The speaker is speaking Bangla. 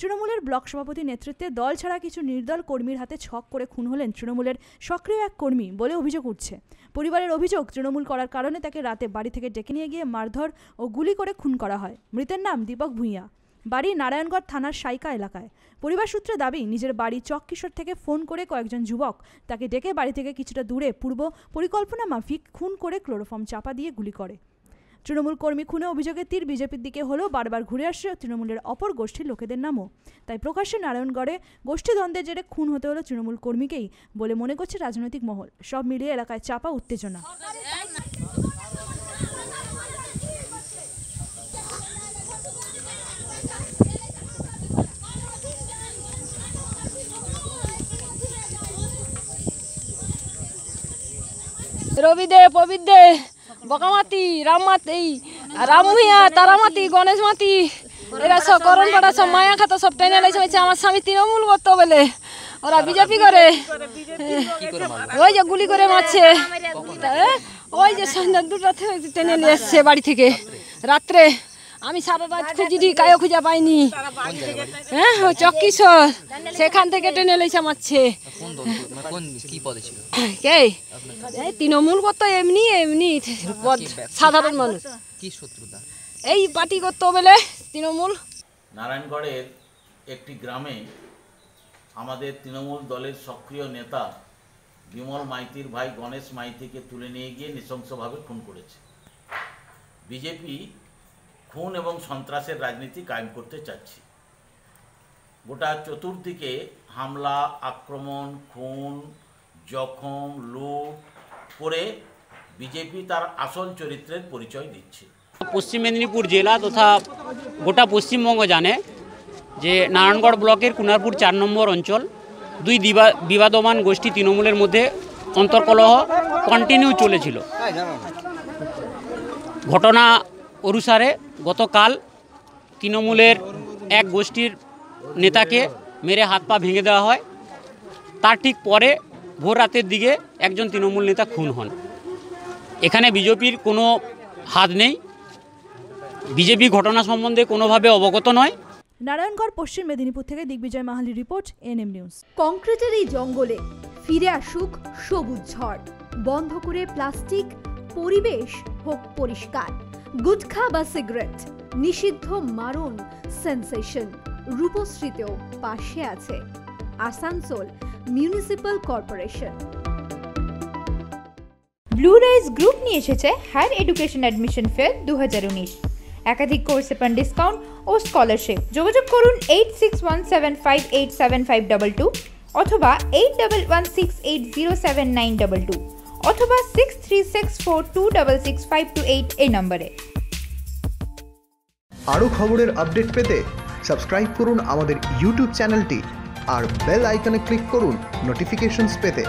তৃণমূলের ব্লক সভাপতি নেতৃত্বে দল ছাড়া কিছু নির্দল কর্মীর হাতে ছক করে খুন হলেন তৃণমূলের সক্রিয় এক কর্মী বলে অভিযোগ উঠছে। পরিবারের অভিযোগ, তৃণমূল করার কারণে তাকে রাতে বাড়ি থেকে ডেকে নিয়ে গিয়ে মারধর ও গুলি করে খুন করা হয়। মৃতের নাম দীপক ভূঁইয়া। বাড়ি নারায়ণগড় থানার সাইকা এলাকায়। পরিবার সূত্রে দাবি, নিজের বাড়ি চককিশোর থেকে ফোন করে কয়েকজন যুবক তাকে ডেকে বাড়ি থেকে কিছুটা দূরে পূর্ব পরিকল্পনা মাফিক খুন করে ক্লোরোফর্ম চাপা দিয়ে গুলি করে। তৃণমূল কর্মী খুনে অভিযোগের তীর বিজেপির দিকে হলেও বারবার ঘুরে আসছে তৃণমূলের অপর গোষ্ঠীর লোকেদের নামও। তাই প্রকাশ্যে নারায়ণগড়ে গোষ্ঠী দ্বন্দ্বের জেরে খুন হতে হলো তৃণমূল কর্মীকেই বলে মনে করছে রাজনৈতিক মহল। সব মিলিয়ে এলাকায় চাপা উত্তেজনা। রবি দে। বকামাতি রামমাতি রামভূঁইয়া তারামাতি গণেশ মাতি এরা সব করণ পাটা সব মায়া খাতা, সব টেনে লাইছে আমার স্বামী তৃণমূল করতো বলে। ওরা বিজেপি করে। ওই যে গুলি করে মারছে। ওই যে সন্ধ্যা দুটো টেনে নিয়ে এসছে বাড়ি থেকে। রাত্রে আমি সারা রাত খুঁজিনি কায়ও খুঁজে পাইনি। হ্যাঁ ওই চক্কিশোর সেখান থেকে টেনে লেছে মারছে কোন মানে কোন কি পদে ছিল? কে? এই তৃণমূল করতো এমনি এমনি পদ- সাধারণ মানুষ। কি শত্রুতা? এই পার্টি করতো বলে তৃণমূল। নারায়ণগড়ের একটি গ্রামে আমাদের তৃণমূল দলের সক্রিয় নেতা বিমল মাইতির ভাই গণেশ মাইতিকে তুলে নিয়ে গিয়ে নৃশংসভাবে খুন করেছে। বিজেপি খুন এবং সন্ত্রাসের রাজনীতি কায়েম করতে চাচ্ছি। গোটা চতুর্দিকে হামলা, আক্রমণ, খুন, জখম, লুট করে বিজেপি তার আসল চরিত্রের পরিচয় দিচ্ছে। পশ্চিম মেদিনীপুর জেলা তথা গোটা পশ্চিমবঙ্গ জানে যে নারায়ণগড় ব্লকের কুনারপুর চার নম্বর অঞ্চল দুই বিবাদমান গোষ্ঠী তৃণমূলের মধ্যে অন্তর্কলহ কন্টিনিউ চলেছিল। ঘটনা অনুসারে গতকাল তৃণমূলের এক গোষ্ঠীর নেতাকে মেরে হাত পা ভেঙে দেওয়া হয়। তার ঠিক পরে ভোর রাতের দিকে একজন তৃণমূল নেতা খুন হন। এখানে বিজেপির কোনো হাত নেই। বিজেপি ঘটনা সম্বন্ধে কোনোভাবে অবগত নয়। নারায়ণগড়, পশ্চিম মেদিনীপুর থেকে Digvijay Mahali report NM news. কংক্রিটের এই জঙ্গলে ফিরে আসুক সবুজ ঝড়। বন্ধ করে প্লাস্টিক, পরিবেশ হোক পরিষ্কার। গুটখা বা সিগারেট, নিষিদ্ধ মারণ সেন্সেশন রূপশ্রীতেও পাশে আছে Asansol municipal corporation. Blue rise group নিয়ে এসেছে হায়ার এডুকেশন অ্যাডমিশন ফেয়ার দু একাধিক কোর্সে পান ডিসকাউন্ট ও স্কলারশিপ। যোগাযোগ করুন eight six one seven five eight seven five double two অথবা eight double one six eight zero seven nine double two অথবা six three six four two double six five two eight এই নম্বরে। আরও খবরের আপডেট পেতে সাবস্ক্রাইব করুন আমাদের ইউটিউব চ্যানেলটি আর বেল আইকনে ক্লিক করুন নোটিফিকেশনস পেতে।